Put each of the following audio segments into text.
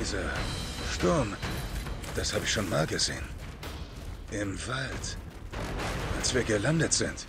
Dieser Sturm, das habe ich schon mal gesehen. Im Wald, als wir gelandet sind.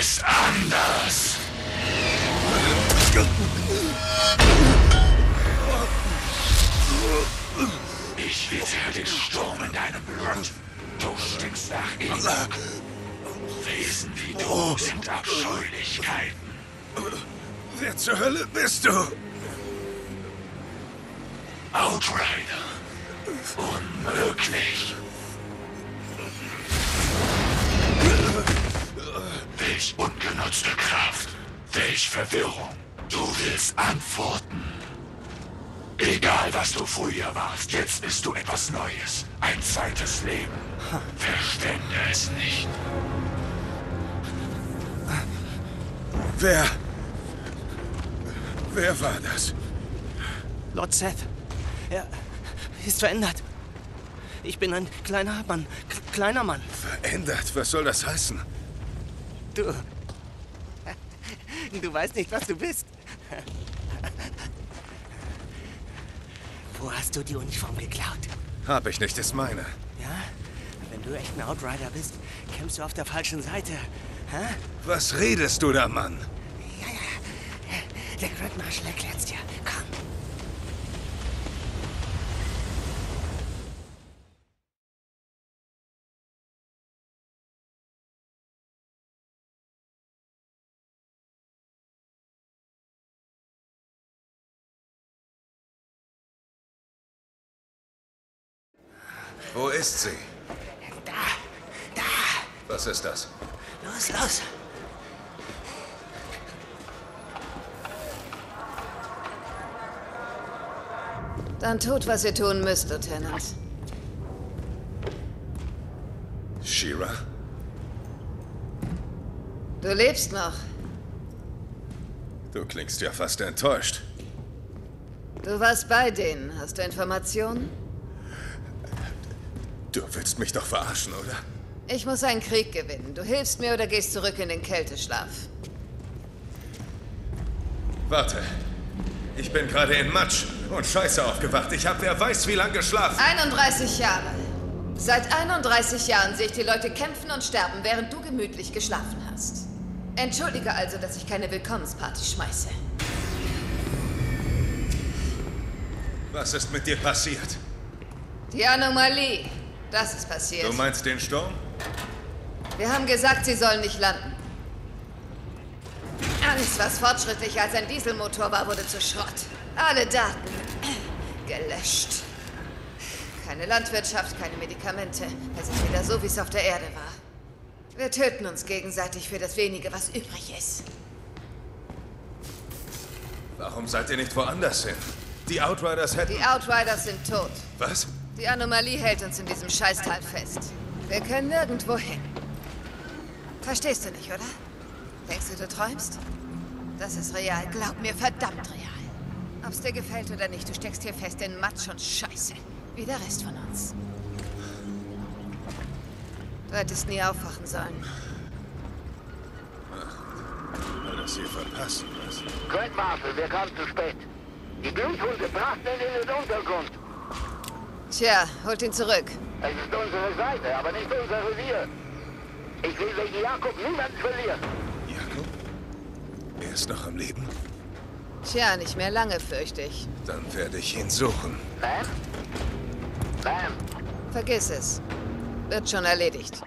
Du bist anders. Ich witter den Sturm in deinem Blut. Du stinkst nach ihm. Wesen wie du sind Abscheulichkeiten. Wer zur Hölle bist du? Outrider. Unmöglich. Welch ungenutzte Kraft. Welch Verwirrung. Du willst Antworten. Egal, was du früher warst, jetzt bist du etwas Neues. Ein zweites Leben. Verstände es nicht. Wer? Wer war das? Lord Seth. Er ist verändert. Ich bin ein kleiner Mann. K kleiner Mann. Verändert? Was soll das heißen? Du. Du weißt nicht, was du bist. Wo hast du die Uniform geklaut? Hab ich nicht, ist meine. Ja? Wenn du echt ein Outrider bist, kämpfst du auf der falschen Seite. Hä? Was redest du da, Mann? Ja, ja. Der Grand Marshal erklärt's dir. Wo ist sie? Da, da. Was ist das? Los, los. Dann tut, was ihr tun müsst, Lieutenant. Shira? Du lebst noch. Du klingst ja fast enttäuscht. Du warst bei denen. Hast du Informationen? Du willst mich doch verarschen, oder? Ich muss einen Krieg gewinnen. Du hilfst mir oder gehst zurück in den Kälteschlaf. Warte. Ich bin gerade in Matsch und Scheiße aufgewacht. Ich habe wer weiß wie lang geschlafen. 31 Jahre. Seit 31 Jahren sehe ich die Leute kämpfen und sterben, während du gemütlich geschlafen hast. Entschuldige also, dass ich keine Willkommensparty schmeiße. Was ist mit dir passiert? Die Anomalie. Das ist passiert. Du meinst den Sturm? Wir haben gesagt, sie sollen nicht landen. Alles, was fortschrittlicher als ein Dieselmotor war, wurde zu Schrott. Alle Daten gelöscht. Keine Landwirtschaft, keine Medikamente. Es ist wieder so, wie es auf der Erde war. Wir töten uns gegenseitig für das wenige, was übrig ist. Warum seid ihr nicht woanders hin? Die Outriders hätten... Die Outriders sind tot. Was? Die Anomalie hält uns in diesem Scheißtal fest. Wir können nirgendwo hin. Verstehst du nicht, oder? Denkst du, du träumst? Das ist real. Glaub mir, verdammt real. Ob's dir gefällt oder nicht, du steckst hier fest in Matsch und Scheiße. Wie der Rest von uns. Du hättest nie aufwachen sollen. Mal das hier verpassen, was? Craig Marshall, wir kamen zu spät. Die Bluthunde brachten ihn in den Untergrund. Tja, holt ihn zurück. Es ist unsere Seite, aber nicht unser Revier. Ich will wegen Jakob niemanden verlieren. Jakob? Er ist noch am Leben? Tja, nicht mehr lange, fürchte ich. Dann werde ich ihn suchen. Ma'am? Ma'am, Vergiss es. Wird schon erledigt.